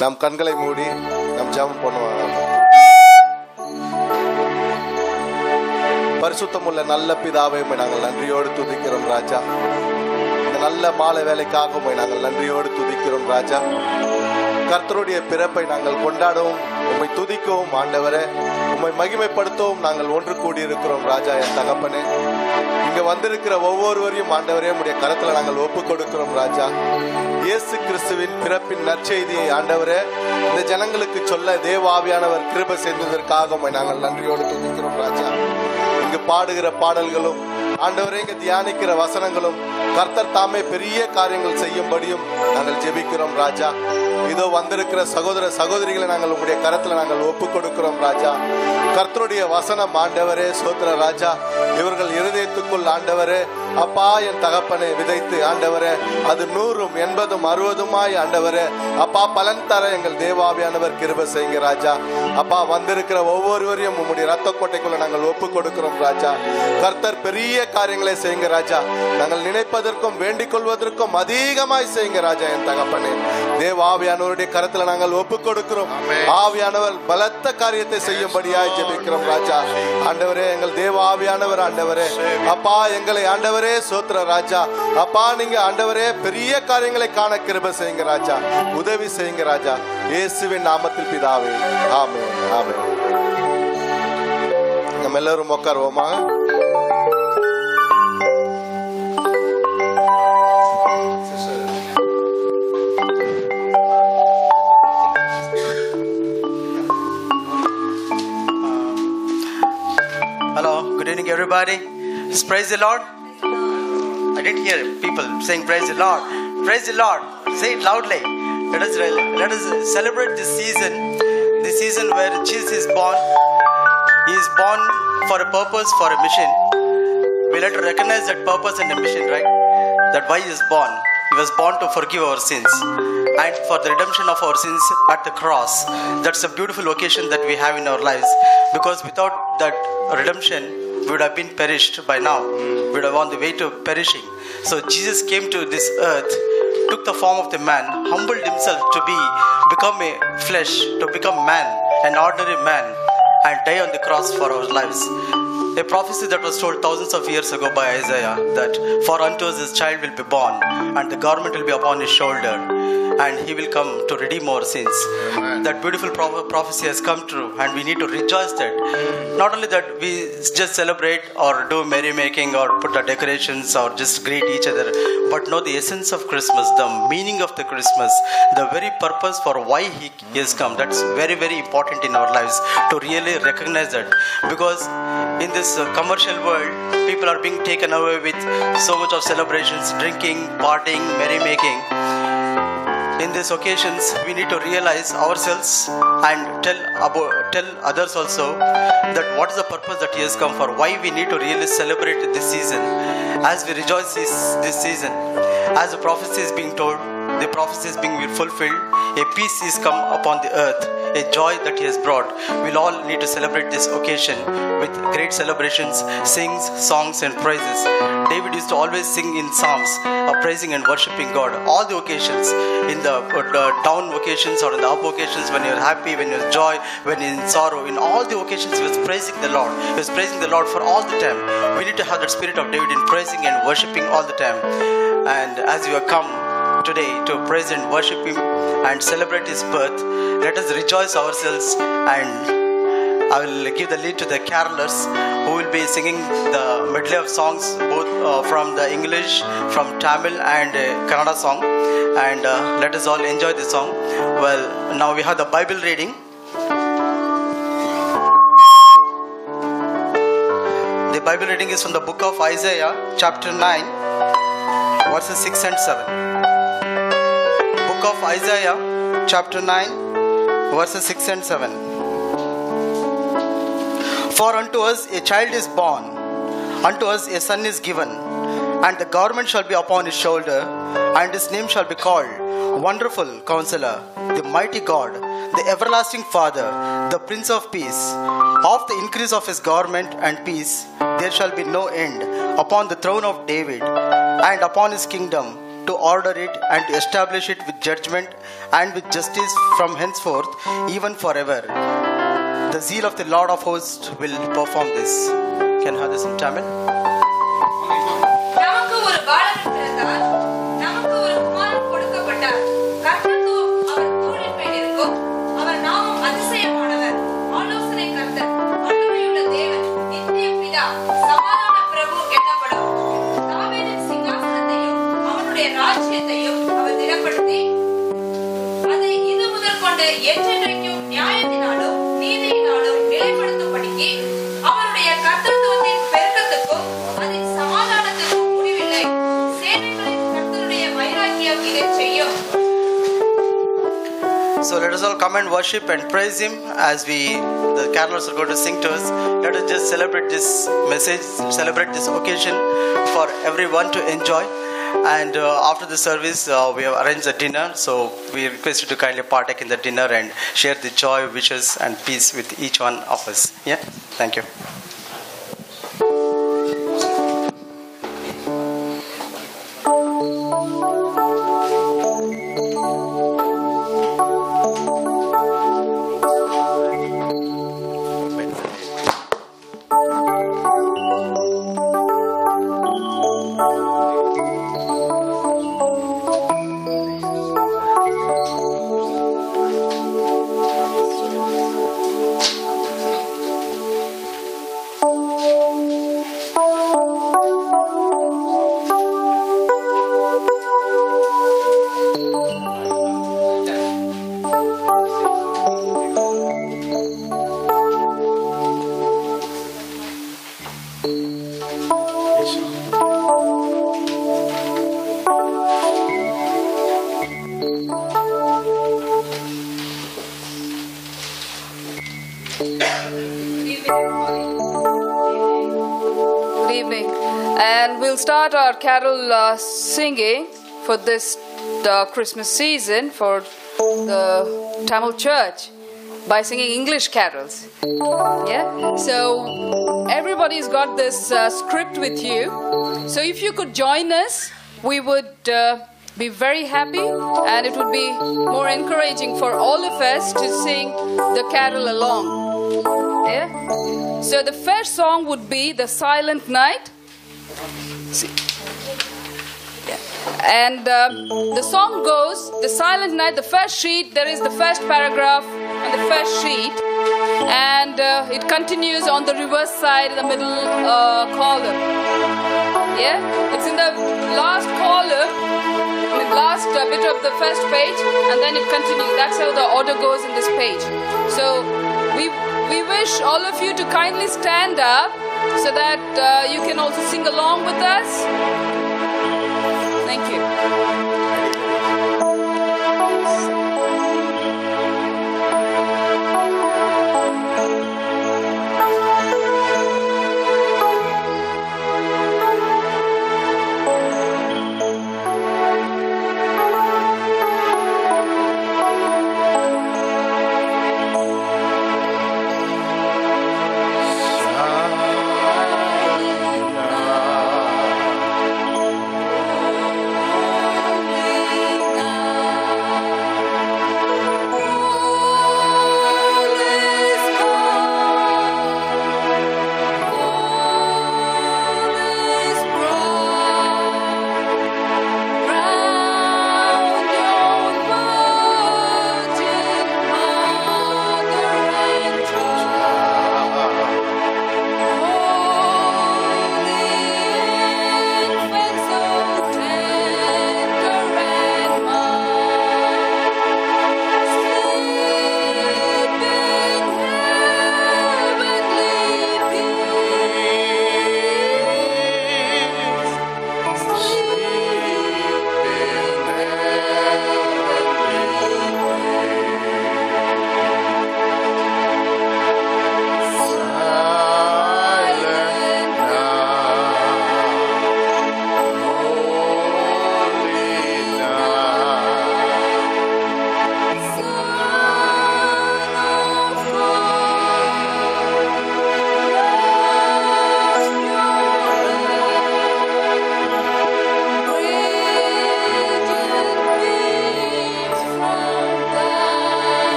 நம் கண்களை மூடி நம் ஜபம் பண்ணுவாங்க. பரிசுத்தமுள்ள நல்ல பிதாவை நாங்கள் நன்றியோடு துதிக்கிறோம் ராஜா. இந்த நல்ல மாலை வேலைக்காக நாங்கள் நன்றியோடு துதிக்கிறோம் ராஜா. கர்த்தருடைய பிறப்பை நாங்கள் கொண்டாடவும் உம்மை துதிக்கவும் ஆண்டவரே. உம்மை மகிமைப்படுத்தவும் நாங்கள் ஒன்று கூடி இருக்கிறோம் ராஜா என் தகப்பனே. இங்க வந்திருக்கிற ஒவ்வொருவரையும் ஆண்டவரே உடைய கரத்துல நாங்கள் ஒப்பு கொடுக்கிறோம் ராஜா. இயேசு கிறிஸ்துவின் பிறப்பின் நற்செய்தியை ஆண்டவரே இந்த ஜனங்களுக்கு சொல்ல தேவாவியானவர் கிருபை செய்ததற்காக நாங்கள் நன்றியோடு துணிக்கிறோம் ராஜா. இங்கு பாடுகிற பாடல்களும் ஆண்டவரே இங்க தியானிக்கிற வசனங்களும் கர்த்தர் தாமே பெரிய காரியங்கள் செய்யும்படியும் நாங்கள் ஜெபிக்கிறோம் ராஜா. இதோ வந்திருக்கிற சகோதர சகோதரிகளை நாங்கள் உங்களுடைய கரத்துல நாங்கள் ஒப்பு கொடுக்கிறோம் ராஜா. கர்த்தருடைய வசனம் ஆண்டவரே சோத்திர ராஜா. இவர்கள் இருதயத்துக்குள் ஆண்டவரே அப்பா என் தகப்பனை விதைத்து ஆண்டவரே அது நூறும் எண்பதும் அறுபதுமாய் ஆண்டவரே அப்பா பலன் தர எங்கள் தேவாவியானவர் கிருப செய்யுங்க ராஜா. அப்பா வந்திருக்கிற ஒவ்வொருவரையும் உம்முடைய ரத்த கோட்டைக்குள்ள நாங்கள் ஒப்பு கொடுக்கிறோம் ராஜா. கர்த்தர் பெரிய காரியங்களை செய்யுங்க ராஜா. நாங்கள் நினைப்பதற்கும் வேண்டிக் கொள்வதற்கும் அதிகமாய் செய்யுங்க ராஜா என் தகப்பனே. தேவ ஆவியானவருடைய கரத்துல நாங்கள் ஒப்பு கொடுக்கிறோம் ஆவியானவர் பலத்த காரியத்தை செய்யும்படியாய் ஜெபிக்கிறோம் ராஜா. ஆண்டவரே எங்கள் தேவ ஆவியானவர் ஆண்டவரே. அப்பா எங்களை ஆண்டவரே சோத்திர ராஜா. அப்பா நீங்க ஆண்டவரே பெரிய காரியங்களை காண கிருபை செய்யுங்க ராஜா. உதவி செய்யுங்க ராஜா. இயேசுவின் நாமத்தில் பிதாவே. ஆமே ஆமே நம்ம எல்லாரும் உட்காருவோமா? Everybody. Praise the Lord. I didn't hear people saying praise the Lord. Praise the Lord. Say it loudly. Let us let us celebrate this season, the season where Jesus is born. He is born for a purpose, for a mission. We let to recognize that purpose and mission, right? That why he is born. He was born to forgive our sins and for the redemption of our sins at the cross. That's a beautiful occasion that we have in our lives because without that redemption, would have been perished by now. We would have on the way to perishing. So Jesus came to this earth, took the form of the man, humbled himself to be become a flesh, to become man, an ordinary man, and die on the cross for our lives. A prophecy that was told thousands of years ago by Isaiah that for unto us his child will be born, and the government will be upon his shoulder, and he will come to redeem our sins. That beautiful pro- prophecy has come true, and we need to rejoice that. Not only that we just celebrate or do merrymaking or put our decorations or just greet each other, but know the essence of Christmas, the meaning of the Christmas, the very purpose for why he has come. That's very, very important in our lives to really recognize that. Because in this uh, commercial world, people are being taken away with so much of celebrations, drinking, partying, merrymaking in these occasions we need to realize ourselves and tell about tell others also that what is the purpose that he has come for why we need to really celebrate this season. As we rejoice this, this season as the prophecy is being told the prophecy is being fulfilled. A peace is come upon the earth. A joy that he has brought. We'll all need to celebrate this occasion with great celebrations sings songs and praises. David used to always sing in psalms uh, praising and worshiping god. All the occasions in the uh, down occasions or in the up occasions when you're happy when you're joy when you're in sorrow in all the occasions he was praising the lord. He was praising the lord for all the time. We need to have that spirit of david in praising and worshiping all the time. And as you have come today to praise and worship him and celebrate his birth let us rejoice ourselves and I will give the lead to the carolers who will be singing the medley of songs both uh, from the English, from Tamil and uh, Kannada song. And uh, let us all enjoy the song. Well, now we have the Bible reading. The Bible reading is from the book of Isaiah, chapter 9, verses 6 and 7. Book of Isaiah, chapter 9, verses 6 and 7. For unto us a child is born, unto us a son is given, and the government shall be upon his shoulder, and his name shall be called Wonderful Counselor, the Mighty God, the Everlasting Father, the Prince of Peace. Of the increase of his government and peace, there shall be no end upon the throne of David and upon his kingdom, to order it and to establish it with judgment and with justice from henceforth, even forever. The zeal of the Lord of hosts will perform this. Can have this in Tamil? Come and worship and praise Him as we, the carolers are going to sing to us. Let us just celebrate this message, celebrate this occasion for everyone to enjoy. And uh, after the service, uh, we have arranged a dinner. So we request you to kindly partake in the dinner and share the joy, wishes, and peace with each one of us. Yeah, thank you. And we'll start our carol uh, singing for this uh, Christmas season for the Tamil Church by singing English carols. Yeah? So everybody's got this uh, script with you. So if you could join us, we would uh, be very happy and it would be more encouraging for all of us to sing the carol along. Yeah? So the first song would be The Silent Night. See. Yeah. And uh, the song goes The Silent Night, the first sheet, there is the first paragraph on the first sheet. And uh, it continues on the reverse side in the middle uh, column. Yeah? It's in the last column, last uh, bit of the first page, and then it continues. That's how the order goes in this page. So we we wish all of you to kindly stand up so that uh, you can also sing along with us.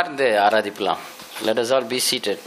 உட்கார்ந்து ஆராதிக்கலாம் let us all be seated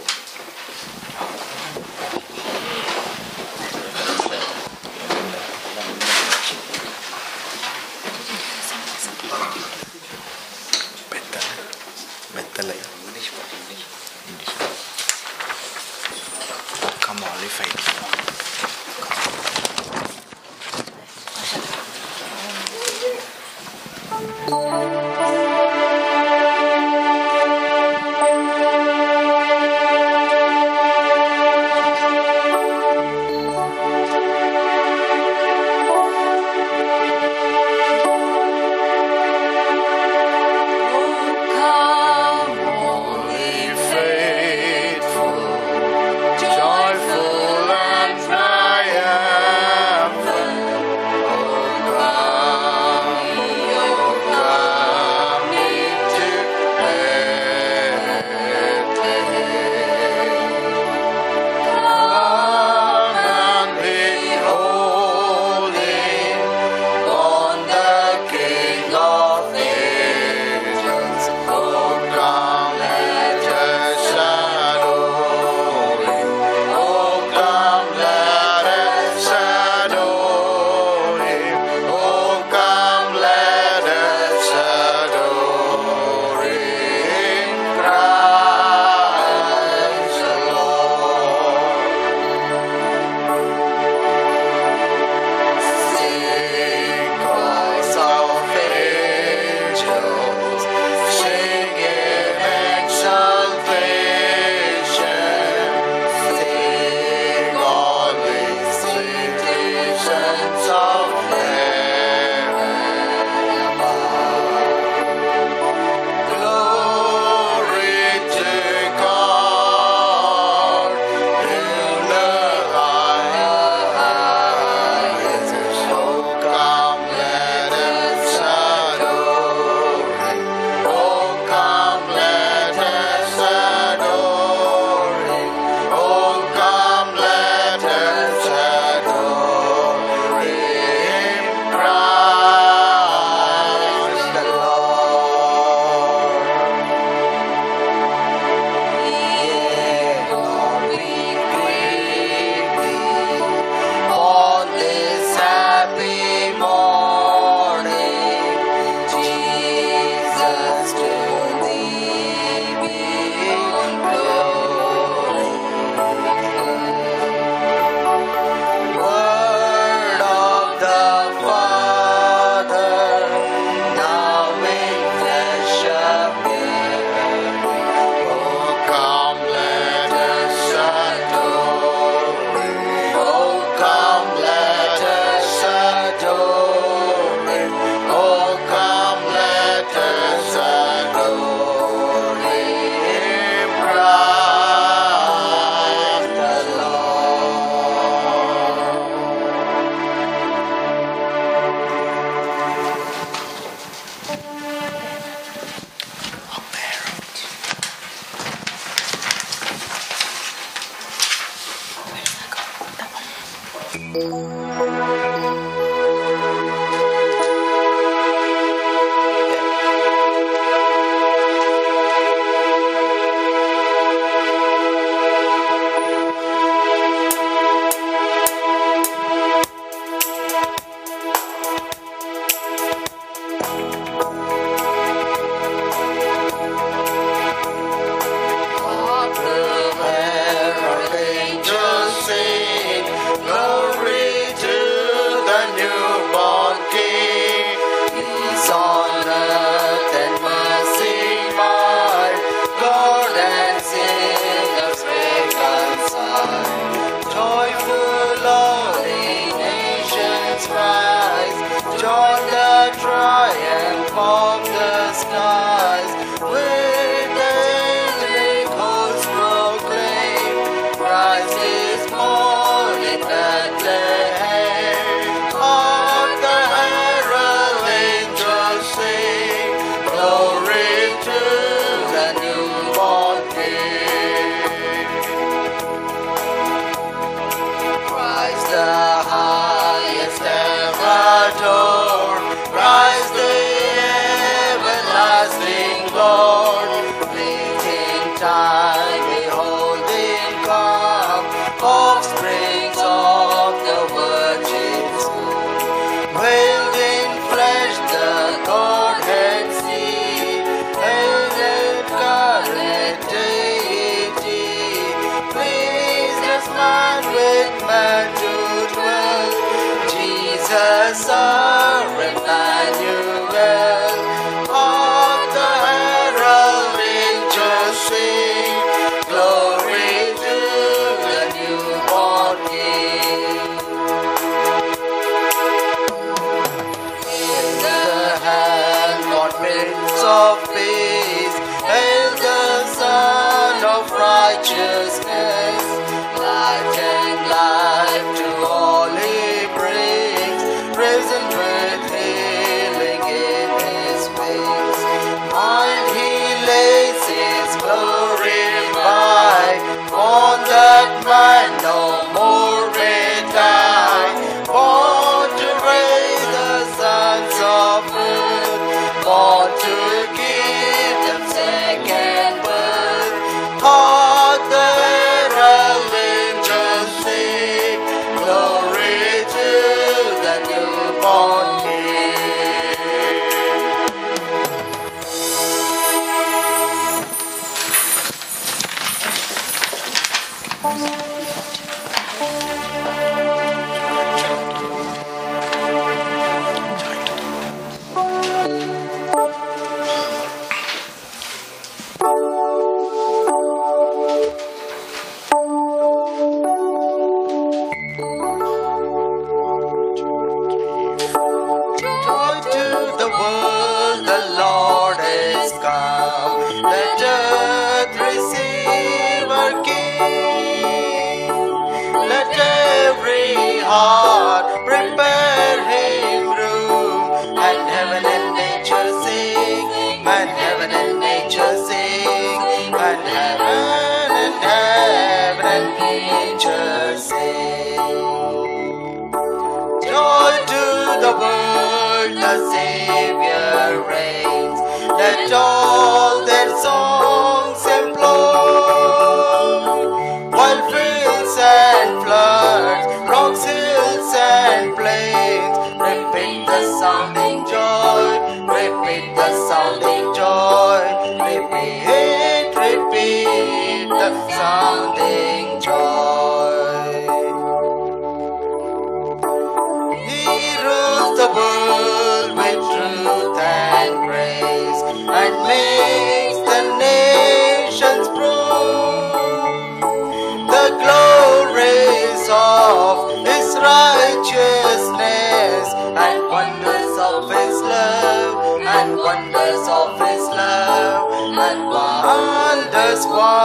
reigns. Let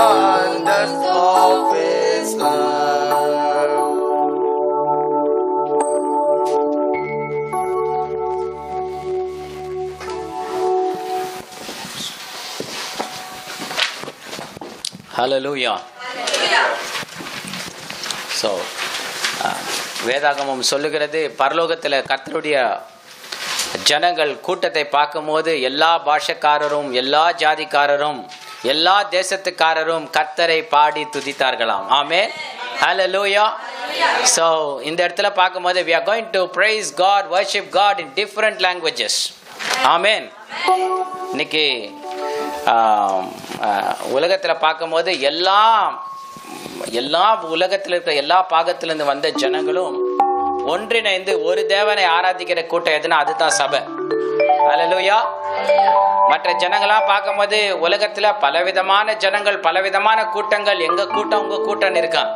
wonders, of His love. Hallelujah. So uh, வேதாகமம் சொல்லுகிறது பரலோகத்தில் கர்த்தருடைய ஜனங்கள் கூட்டத்தை பார்க்கும்போது எல்லா பாஷக்காரரும் எல்லா ஜாதிக்காரரும் எல்லா தேசத்துக்காரரும் கர்த்தரை பாடி துதித்தார்களாம். ஆமே லூயா ஸோ இந்த இடத்துல பார்க்கும்போது we are going to praise God worship God in different languages ஆமேன் இன்னைக்கு உலகத்தில் பார்க்கும்போது எல்லா எல்லா உலகத்தில் இருக்கிற எல்லா பாகத்திலிருந்து வந்த ஜனங்களும் ஒன்றிணைந்து ஒரு தேவனை ஆராதிக்கிற கூட்டம் எதுனா அதுதான் சபை. அலலுயா மற்ற ஜனங்களாம் பார்க்கும்போது உலகத்துல பலவிதமான ஜனங்கள் பலவிதமான கூட்டங்கள். எங்க கூட்டம் உங்க கூட்டம் இருக்கான்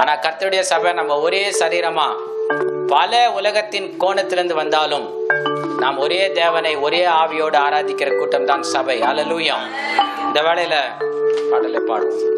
ஆனா கர்த்தருடைய சபை நம்ம ஒரே சரீரமா. பல உலகத்தின் கோணத்திலிருந்து வந்தாலும் நாம் ஒரே தேவனை ஒரே ஆவியோடு ஆராதிக்கிற கூட்டம் தான் சபை. அல்லேலூயா இந்த வேலையில பாடலை பாடுவோம்.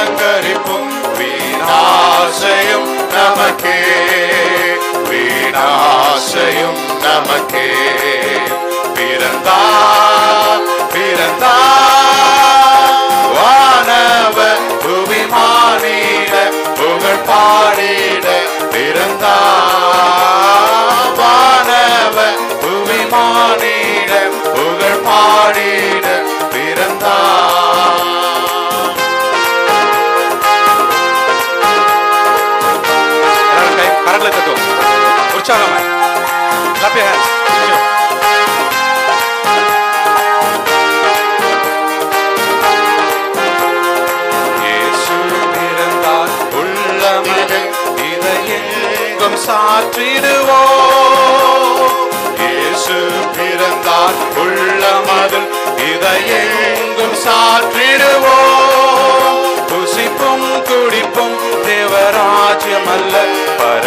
அலங்கரிப்பும் வீணாசையும் நமக்கே. வீணாசையும் நமக்கே. பிறந்தா பிறந்தா வானவ புவி மானிட புகழ் பாடிட பிறந்தா. வானவ புவி மானிட புகழ் பாடிட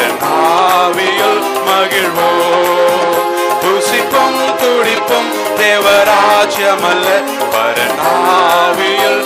என் ஆவியில் மகிழ்வோ புசிப்பும் துடிப்பும் தேவராஜ்யமல்ல பரன் ஆவியில்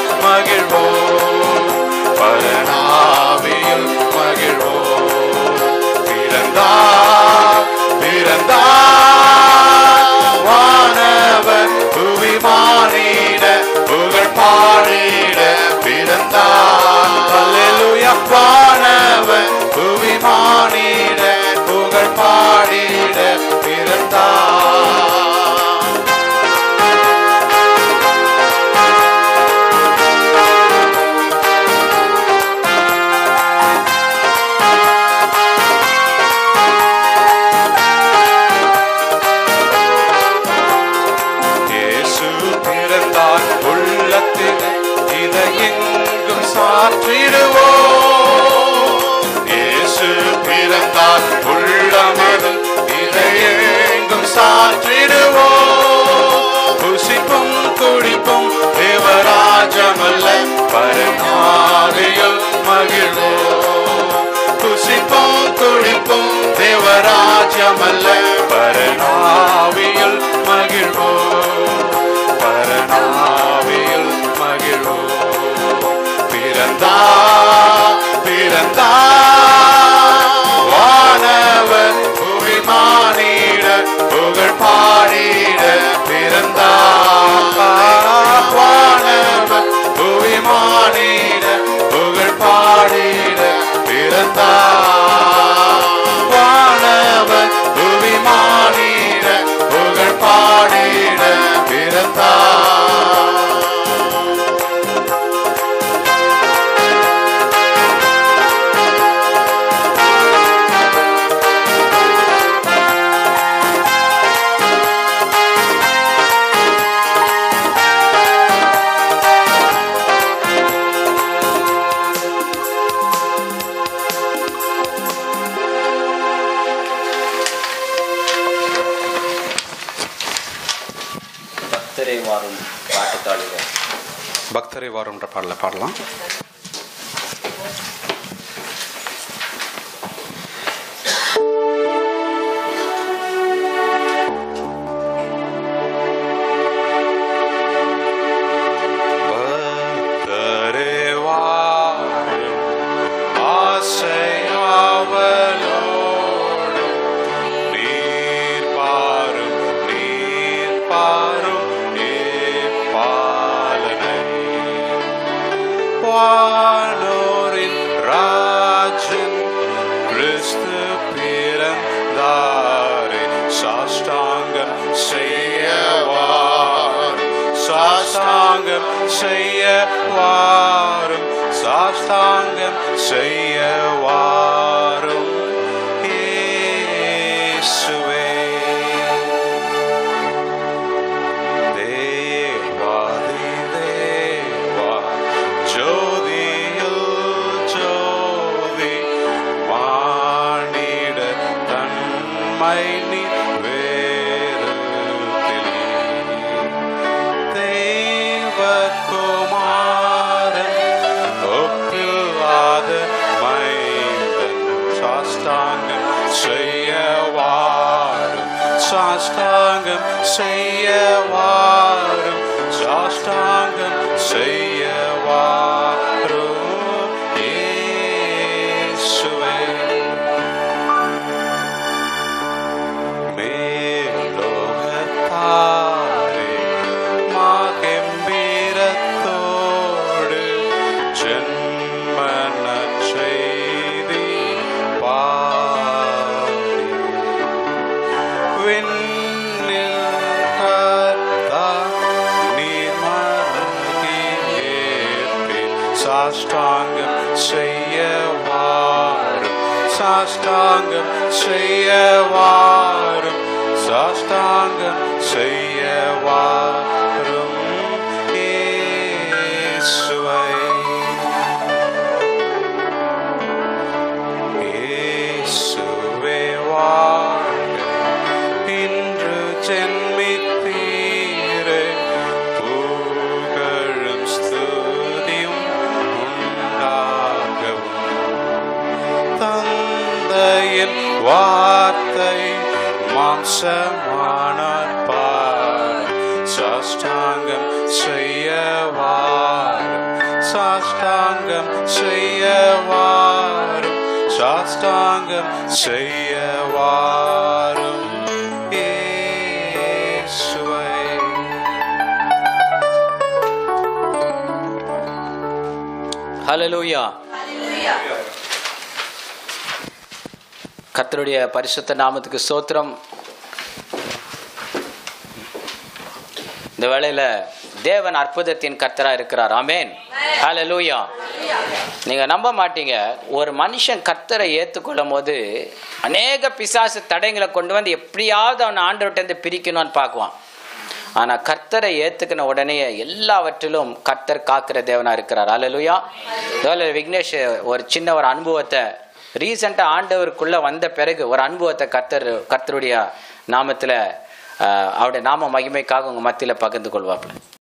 चमल पर नाविया அப்படின்ற பாடலை பாடலாம் செய்யவாரும் சாஷ்டாங்கம் செய்யவாரும் சாஷ்டாங்கம் சாஷ்டாங்கம் செய்யவாரும் சாஷ்டாங்கம் செய்யவாரும் தந்தையின் வார்த்தை மாம்சமானார் பார் சாஷ்டாங்கம் செய்யவாரும் சாஷ்டாங்கம் செய்யவாரும் சாஷ்டாங்கம் செய்யவாரும் இயேசுவை கத்தருடைய கர்த்தருடைய பரிசுத்த நாமத்துக்கு சோத்திரம். இந்த வேளையில தேவன் அற்புதத்தின் கர்த்தரா இருக்கிறார். ஆமென். ஹalleluya நீங்க நம்ப மாட்டீங்க. ஒரு மனுஷன் கர்த்தரை ஏத்துக்கொள்ளும் போது அநேக பிசாசு தடைங்களை கொண்டு வந்து எப்படியாவது அவன் ஆண்டவர்கிட்ட பிரிக்கணும்னு பார்க்குவான். ஆனா கர்த்தரை ஏத்துக்கின உடனே எல்லாவற்றிலும் கர்த்தர் காக்கிற தேவனா இருக்கிறார். அலலுயா விக்னேஷ் ஒரு சின்ன ஒரு அனுபவத்தை ரீசெண்டாக ஆண்டவருக்குள்ளே வந்த பிறகு ஒரு அனுபவத்தை கர்த்தர் கர்த்தருடைய நாமத்தில் அவருடைய நாம மகிமைக்காக உங்கள் மத்தியில் பகிர்ந்து கொள்வாப்பில்.